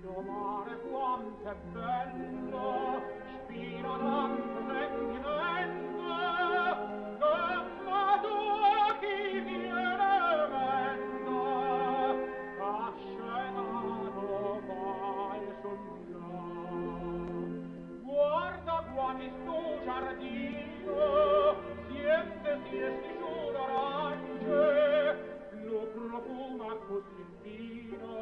spino mare quanto è bello spino d'ambre in divento gamma tua chi viene vento ascenato vai sul guarda qua mi sto giardino siente si esti giù d'orange lo profuma così fino